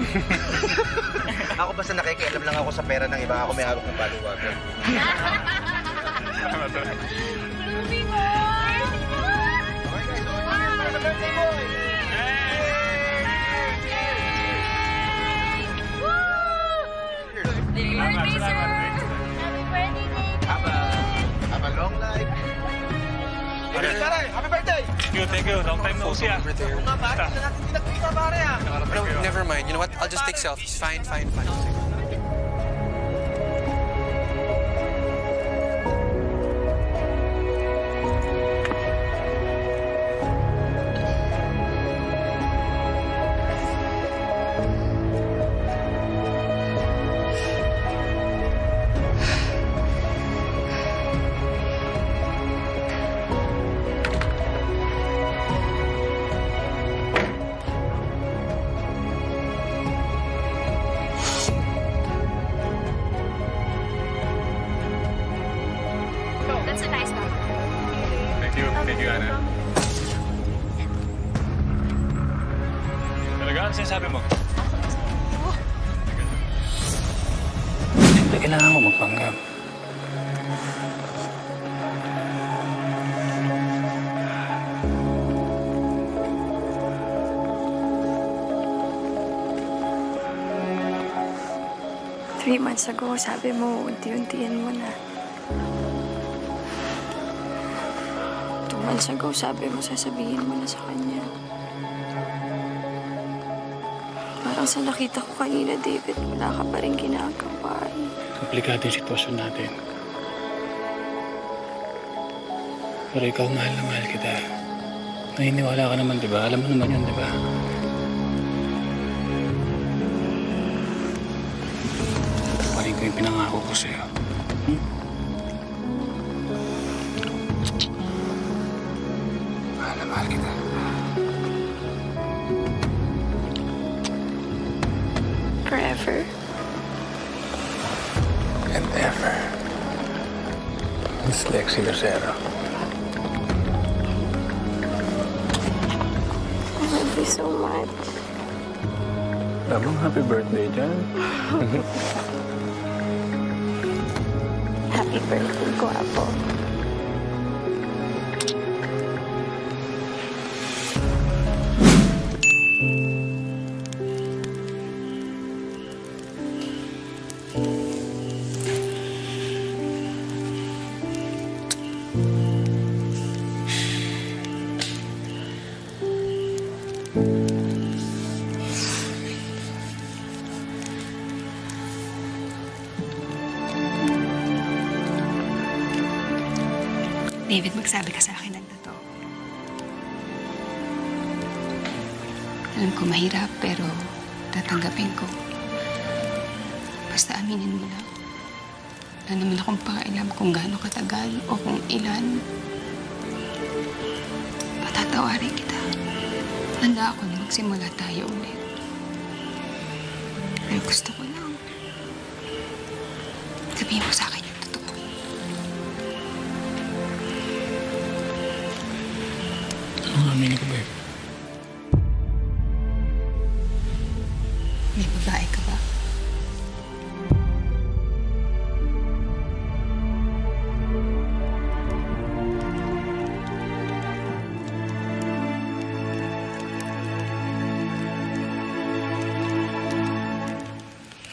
naman. ako basta nakikialam lang ako sa pera ng iba. Ako may hawak ng baliwagan. Blooming boy! Okay guys, okay na para sa birthday boy! Happy birthday, sir! Happy birthday, David! Have a, have a long life. Pare, pare, happy birthday! Thank you, thank you. Long time no see ah. Over there. Oo nga pare, hindi na natin pinagkita pare. No, never mind. You know what? I'll just take selfies. Fine, fine, fine. That's a nice one. Thank you, thank you, Ana. Talaga, ano sinasabi mo? Hindi kailangan ko magpanggap. Three months ago, sabi mo, unti-untiin mo na. Months ago, sabi mo, sasabihin mo na sa kanya. Parang sa nakita ko kanina, David, wala ka pa rin ginagawa. Komplikado yung sitwasyon natin. Pero ikaw, mahal na mahal kita. Naniniwala ka naman, di ba? Alam mo naman yun, di ba? Parin ko yung pinangako ko sa'yo. Hmm? Lexi Lucero. I love you so much. Labang happy birthday dyan. Happy birthday, Guapo. David, magsabi ka sa akin ng totoo. Alam ko mahirap, pero tatanggapin ko. Basta aminin mo lang. Wala naman akong pakailam kung gaano katagal o kung ilan. Patatawarin kita. Handa ako na magsimula tayo ulit. Pero gusto ko lang. Sabihin mo sa akin May babae ka ba?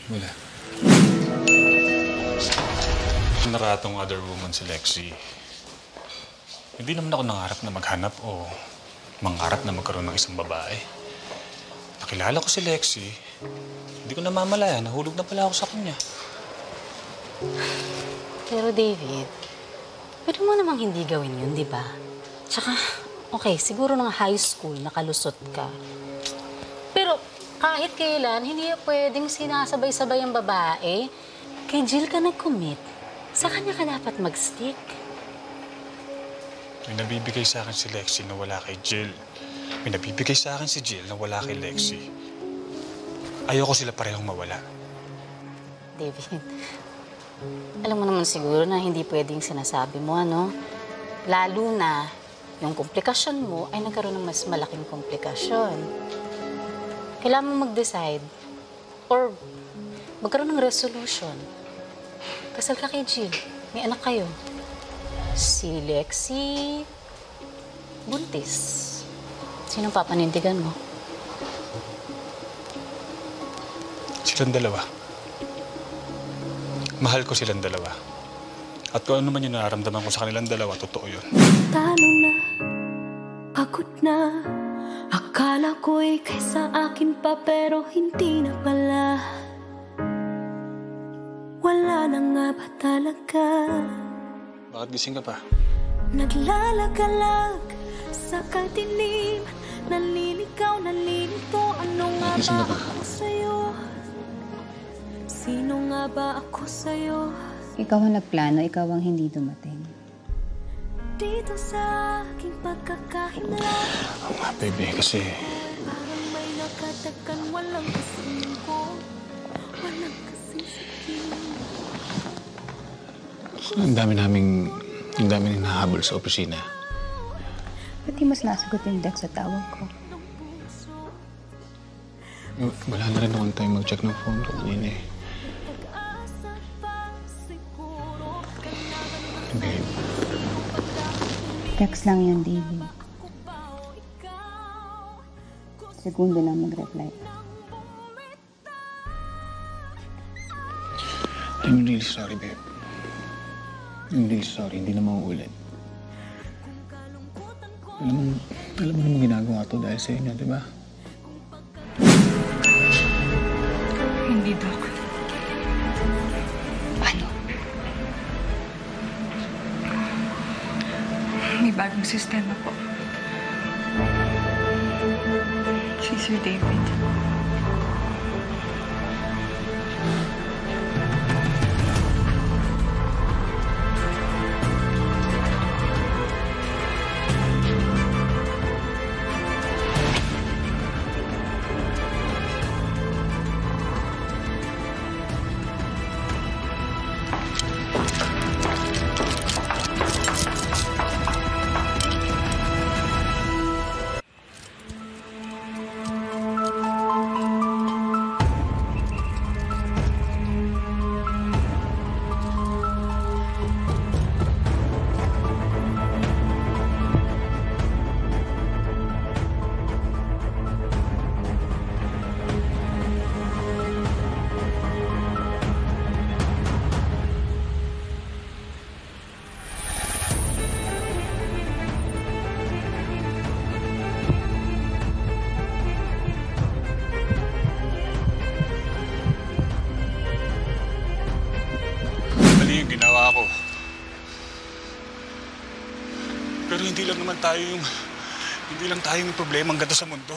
Wala. Naratong other woman si Lexi. Hindi naman ako nangarap na maghanap o mangarap na magkaroon ng isang babae. Nakilala ko si Lexi. Hindi ko namamalaya. Nahulog na pala ako sa kanya. Pero David, pwede mo namang hindi gawin yun, di ba? Tsaka, okay, siguro ng high school, nakalusot ka. Pero kahit kailan, hindi pwedeng sinasabay-sabay ang babae. Kay Jill ka nag-commit. Sa kanya ka dapat mag-stick. May nabibigay sa akin si Lexi na wala kay Jill. May nabibigay sa akin si Jill na wala kay Lexi. Ayoko sila parehong mawala. David, alam mo naman siguro na hindi pwedeng sinasabi mo, ano? Lalo na yung komplikasyon mo ay nagkaroon ng mas malaking komplikasyon. Kailangan mo mag-decide Or magkaroon ng resolution. Kasal ka kay Jill. May anak kayo. Si Lexi, buntis. Sinong papanindigan mo? Silang dalawa. Mahal ko silang dalawa. At kung ano man yung nararamdaman ko sa kanilang dalawa, totoo yun. Talo na, pagod na Akala ko ikay sa akin pa pero hindi na pala Wala na nga ba talaga Bakit gising ka pa? Naglalagalag sa kadilim Naliligaw, nalilito Ano nga Bakit gising ba ka pa? Nga ba ako sa'yo? Ikaw ang nagplano, ikaw ang hindi dumating. Dito sa aking pagkakahinla Oo nga, baby, kasi Parang may nakatakan Walang kasing ko Walang kasing ang dami naming, ang dami nang nahabol sa opisina. Ba't di mas nasagot yung deck sa tawag ko? Wala na rin naman tayo mag-check ng phone ko kanina eh. Text lang yun, David. Segundo lang mag-reply. I'm really sorry, babe. I'm really sorry, hindi na mauulit. Alam mo, alam mo naman ginagawa to dahil sa inyo, di ba? Hindi, Doc. Sistema po. Si Sir David. Lang tayo yung... Hindi lang tayo yung problema ang ganda sa mundo.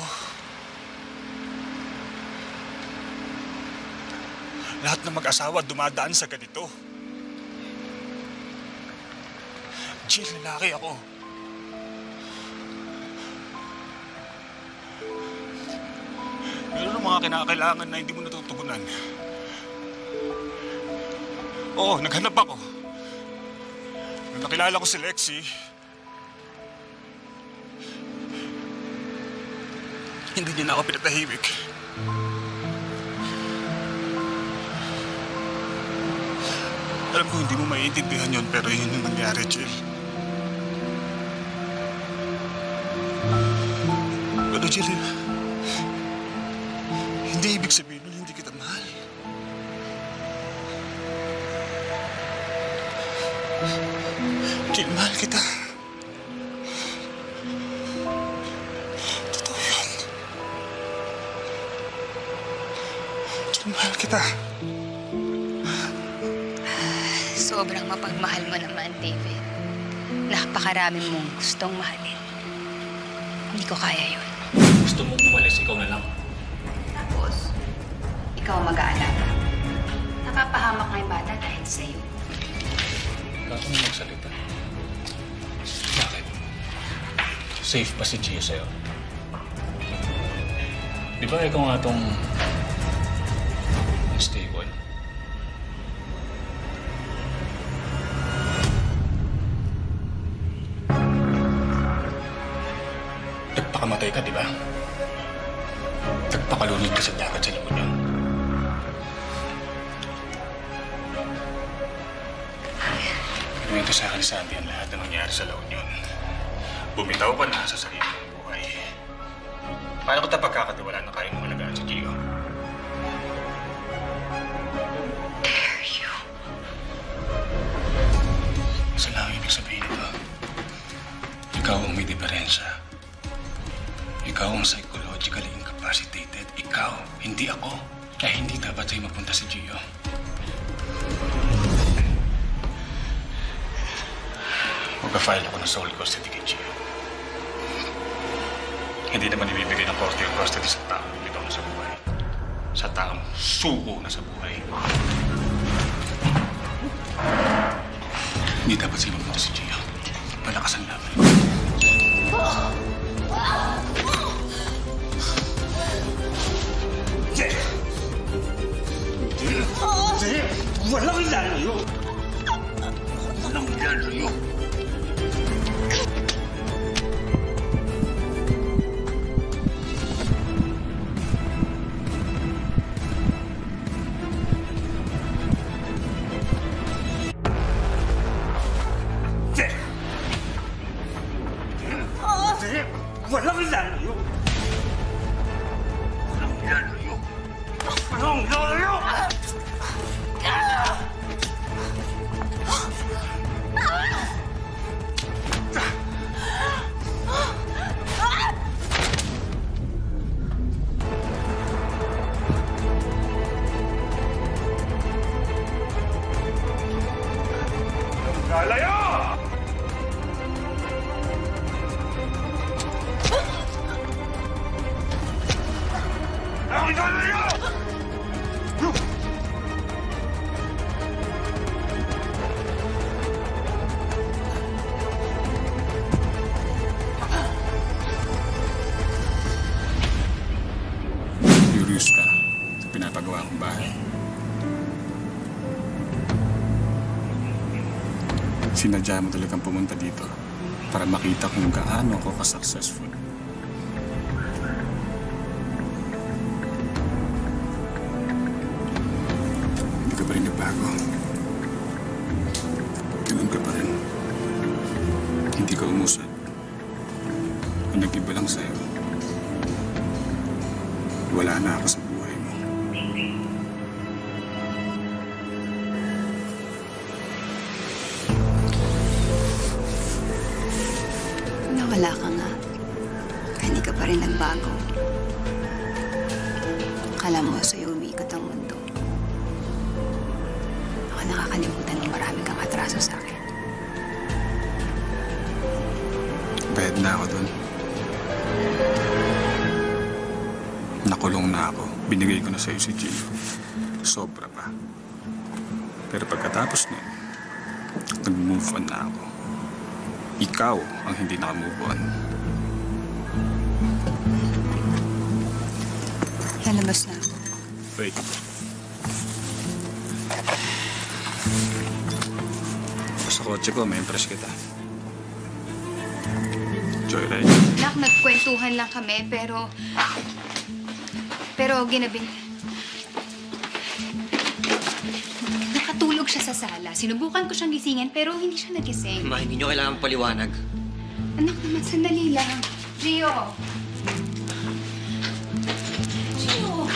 Lahat ng mag-asawa dumadaan sa ganito. Jill, lalaki ako. Meron ng mga kinakailangan na hindi mo natutugunan. Oo, naghanap ako. Nung nakilala ko si Lexi, hindi niya na ako pinatahimik. Alam ko hindi mo maiintindihan yon pero yun yung nangyari, Jill. Pero Jill, hindi ibig sabihin nun hindi kita mahal. Jill, mahal kita. Mahal kita. Sobrang mapagmahal mo naman, David. Napakarami mong gustong mahalin. Hindi ko kaya yun. Gusto mong umalis, ikaw na lang. Tapos, ikaw ang mag-aalaga. Napapahamak nga yung bata dahil sa'yo. Bakit mo magsalita? Bakit? Safe pa si Gia sa'yo? Di ba ikaw nga tong stable. Nagpakamatay ka, di ba? Nagpakalunod ka sa dagat sa Lamunan. Kwento sa akin sa Andy ang lahat na nangyari sa La Union. Bumitaw pa na sa sarili ng buhay. Paano ko tapagkakatiwalaan Ikaw ang may diferensya. Ikaw ang psychologically incapacitated. Ikaw, hindi ako. Kaya hindi dapat sa'yo mapunta si Gio. Magpa-file ako ng sole custody kay Gio. Hindi naman ibibigay ng korte yung custody sa taong lumitaw na sa buhay. Sa taong suko na sa buhay. Hindi dapat sa'yo mapunta si Gio. Malakas ang laban. Walang lalayo! Walang lalayo! Walang Sinadya mo talagang pumunta dito para makita kung gaano ako ka-successful. Hindi ka pa rin nagbago. Nakakalimutan ng marami kang atraso sa akin. Bayad na ako dun. Nakulong na ako. Binigay ko na sa'yo si Gio. Sobra pa. Pero pagkatapos nun, nag-move on na ako. Ikaw ang hindi naka-move on. Lalabas na ako. Wait. Kotse ko, may impress kita. Joyride. Nak, nagkwentuhan lang kami, pero... Pero ginabing... Nakatulog siya sa sala. Sinubukan ko siyang gisingin, pero hindi siya nagising. Ma, hindi nyo kailangan paliwanag. Anak naman, sandali lang. Gio! Gio!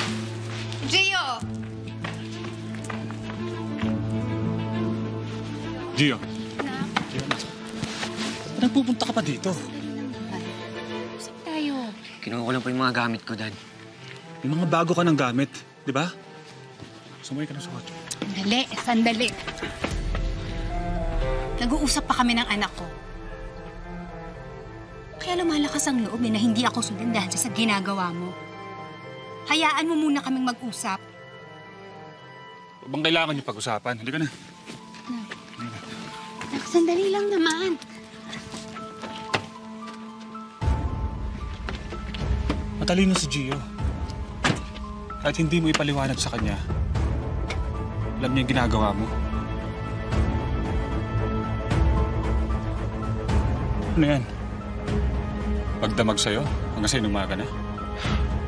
Gio! Gio. Pupunta ka pa dito? Usap tayo. Kinuha ko lang po yung mga gamit ko, Dad. Yung mga bago ka ng gamit, di ba? Sumay ka na sa kotse. Sandali, sandali. Nag-uusap pa kami ng anak ko. Kaya lumalakas ang loob eh na hindi ako sundan dahil sa ginagawa mo. Hayaan mo muna kaming mag-usap. Huwag bang kailangan yung pag-usapan? Halika na. Nak, sandali lang naman. Matalino si Gio. Kahit hindi mo ipaliwanag sa kanya, alam niya yung ginagawa mo. Ano yan? Pagdamag sa'yo, hanggang sa'yo umaga na.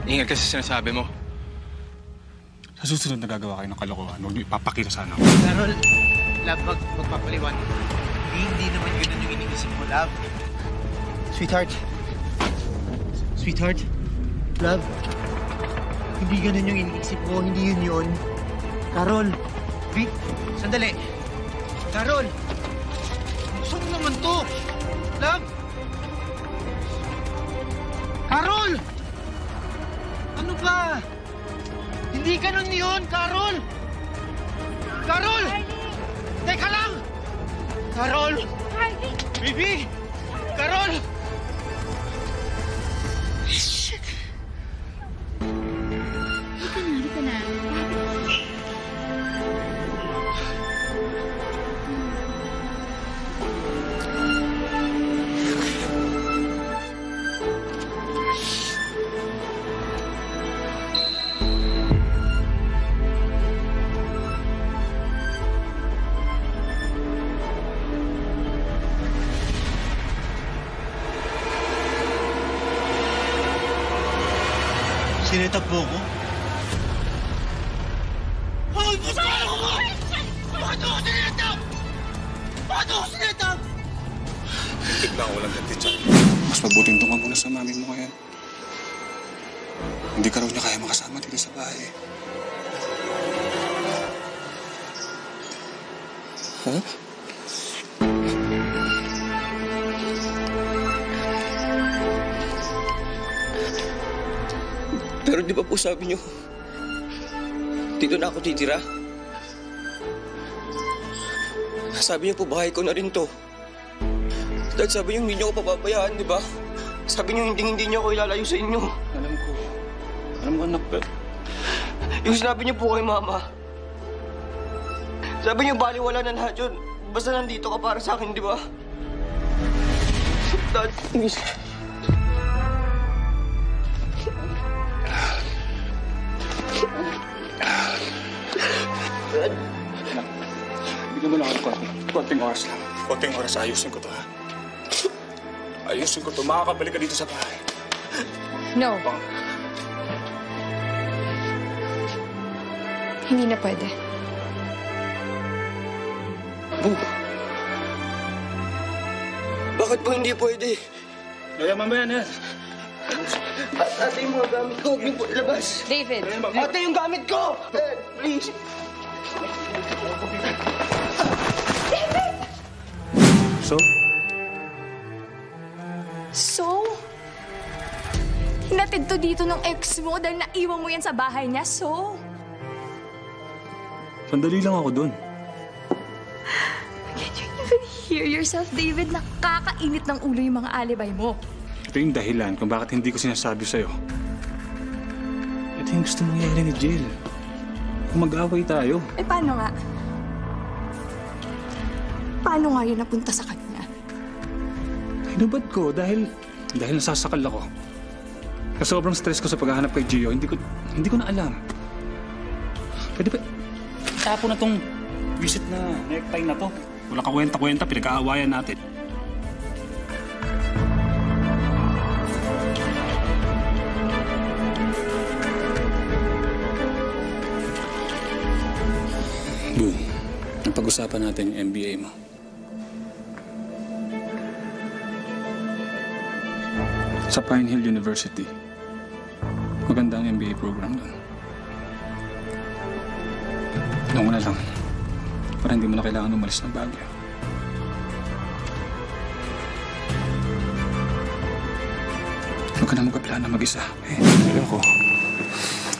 Ingat kasi sinasabi mo. Sa susunod na gagawa kayo ng kalokohan, huwag niyo ipapakita sana ako. Carol, love, mag magpapaliwanag. hindi naman ganun yung iniisip mo, love. Sweetheart. Sweetheart. Love. Hindi ganun yung iniisip mo. Hindi yun yun. Carol. Wait. Sandali. Carol. Saan naman to? Love. Carol! Ano ba? Hindi ganun yun, Carol! Carol! Teka lang! Carol! Baby! Carol! Halika Mo ko? Hoy, puso ka ako mo! Bakit ako sinetap? Bakit ako sinetap? Bigla ko walang ganti dyan. Mas mabuting tunga muna sa mami mo ngayon. Hindi ka raw niya kaya makasama dito sa bahay. Ha? Ba po sabi niyo, dito na ako titira? Sabi niyo po, bahay ko na rin to. Dad, sabi niyo, hindi niyo ako papabayaan, di ba? Sabi niyo, hindi hindi niyo ako ilalayo sa inyo. Alam ko. Alam ko, anak, pero... Yung sinabi niyo po kay Mama. Sabi niyo, baliwala na lahat yun. Basta nandito ka para sa akin, di ba? Dad, please. Bigyan mo lang ako konting, konting oras lang. Konting oras, ayusin ko to, ha? Ayusin ko to. Makakabalik ka dito sa bahay. No. Bang. Hindi na pwede. Bu. Bakit po hindi pwede? Kaya mamaya na. At ate yung mga gamit ko, huwag niyo po ilabas. David! Ate yung gamit ko! Dad, please. So? So? Hinatid to dito ng ex mo dahil naiwan mo yan sa bahay niya, so? Sandali lang ako dun. Can you even hear yourself, David? Nakakainit ng ulo yung mga alibay mo. Ito yung dahilan kung bakit hindi ko sinasabi sa'yo. Ito yung gusto mangyari ni Jill. Kung mag-away tayo. Eh, paano nga? Paano nga yun napunta sa kanya? Hinubad ko dahil... dahil nasasakal ako. Kasi sobrang stress ko sa paghahanap kay Gio, hindi ko, hindi ko na alam. Pwede ba... Tapo na tong visit na necktie na to. Wala ka kwenta-kwenta, pinag-aawayan natin. Boom. Napag-usapan natin yung MBA mo. Sa Pine Hill University. Maganda ang MBA program doon. Doon mo na lang. Para hindi mo na kailangan umalis ng Baguio. Huwag ka na magkaplano mag-isa. Eh, ayoko.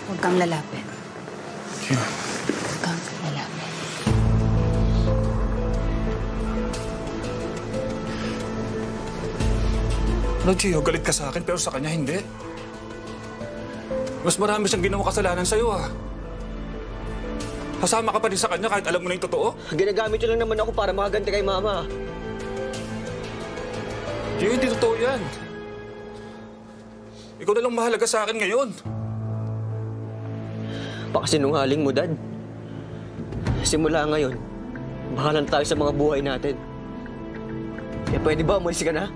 Huwag kang lalapit. Yeah. Ano, Gio? Galit ka sa akin pero sa kanya hindi. Mas marami siyang ginawa kasalanan sa'yo, ah. Kasama ka pa rin sa kanya kahit alam mo na yung totoo? Ginagamit niyo lang naman ako para makaganti kay Mama. Gio, hindi totoo yan. Ikaw na lang mahalaga sa akin ngayon. Pakasinungaling mo, Dad. Simula ngayon, bahalan tayo sa mga buhay natin. Eh, pwede ba umalis ka na?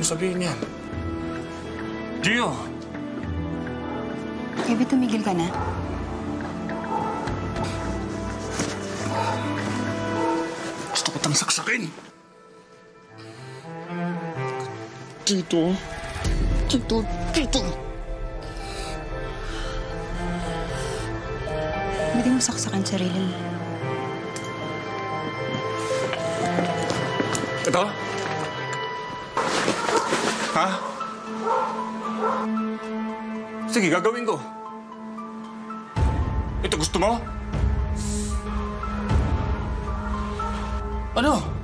Mo sabihin yan. Gio! David, tumigil ka na. kitang saksakin! Tito. Tito. Tito. Hindi mo saksakan sarili mo. Ito? Ha? Sige, gagawin ko. Ito gusto mo? Ano?